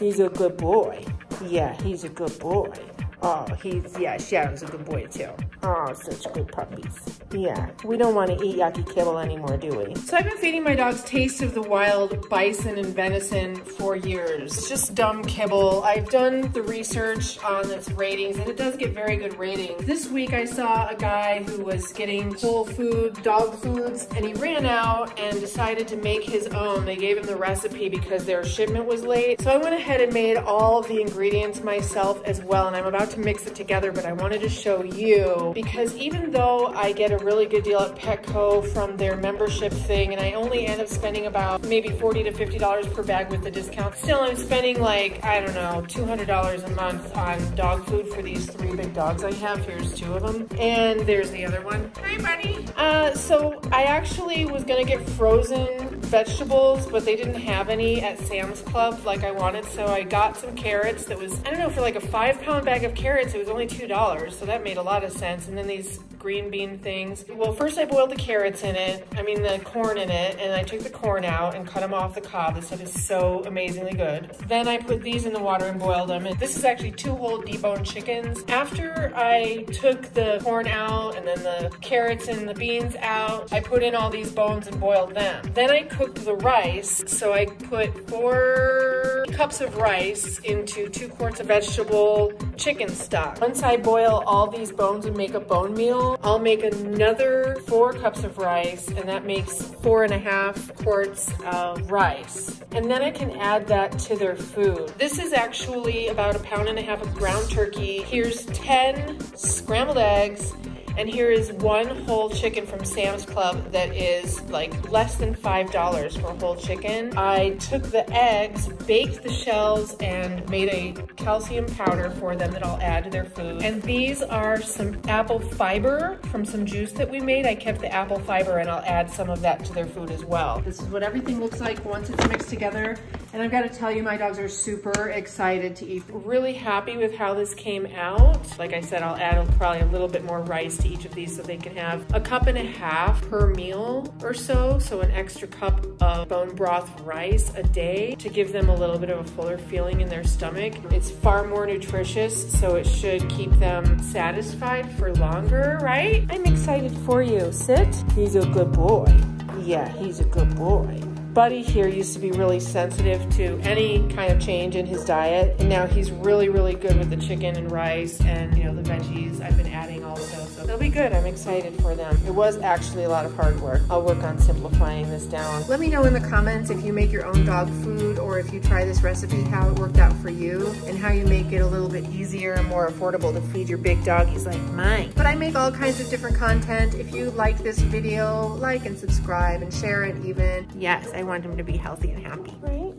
He's a good boy. Yeah, he's a good boy. Oh, he's, yeah, Shadow's a good boy too. Oh, such good puppies. Yeah, we don't want to eat yucky kibble anymore, do we? So I've been feeding my dogs Taste of the Wild bison and venison for years. It's just dumb kibble. I've done the research on its ratings and it does get very good ratings. This week I saw a guy who was getting whole food dog foods and he ran out and decided to make his own. They gave him the recipe because their shipment was late. So I went ahead and made all the ingredients myself as well and I'm about to mix it together, but I wanted to show you because even though I get a really good deal at Petco from their membership thing, and I only end up spending about maybe 40 to $50 per bag with the discount, still I'm spending like, I don't know, $200 a month on dog food for these three big dogs I have. Here's two of them. And there's the other one. Hi, buddy. Uh, so I actually was gonna get frozen vegetables, but they didn't have any at Sam's Club like I wanted, so I got some carrots that was, I don't know, for like a five pound bag of carrots, it was only $2, so that made a lot of sense. And then these green bean things. Well, first I boiled the carrots in it, I mean the corn in it, and I took the corn out and cut them off the cob. This stuff is so amazingly good. Then I put these in the water and boiled them. And this is actually two whole deboned chickens. After I took the corn out and then the carrots and the beans out, I put in all these bones and boiled them. Then I cooked the rice. So I put four cups of rice into two quarts of vegetable chicken stock. Once I boil all these bones and make a bone meal, I'll make another four cups of rice and that makes four and a half quarts of rice. And then I can add that to their food. This is actually about a pound and a half of ground turkey. Here's 10 scrambled eggs, and here is one whole chicken from Sam's Club that is like less than $5 for a whole chicken. I took the eggs, baked the shells, and made a calcium powder for them that I'll add to their food. And these are some apple fiber from some juice that we made. I kept the apple fiber and I'll add some of that to their food as well. This is what everything looks like once it's mixed together. And I've got to tell you, my dogs are super excited to eat. Really happy with how this came out. Like I said, I'll add probably a little bit more rice to each of these so they can have a cup and a half per meal or so. So an extra cup of bone broth rice a day to give them a little bit of a fuller feeling in their stomach. It's far more nutritious, so it should keep them satisfied for longer, right? I'm excited for you. Sit. He's a good boy. Yeah, he's a good boy. Buddy here used to be really sensitive to any kind of change in his diet, and now he's really, really good with the chicken and rice and, you know, the veggies I've been adding also. So they'll be good. I'm excited for them. It was actually a lot of hard work. I'll work on simplifying this down. Let me know in the comments if you make your own dog food or if you try this recipe, how it worked out for you and how you make it a little bit easier and more affordable to feed your big doggies like mine. But I make all kinds of different content. If you like this video, like and subscribe and share it even. Yes, I want him to be healthy and happy. Right?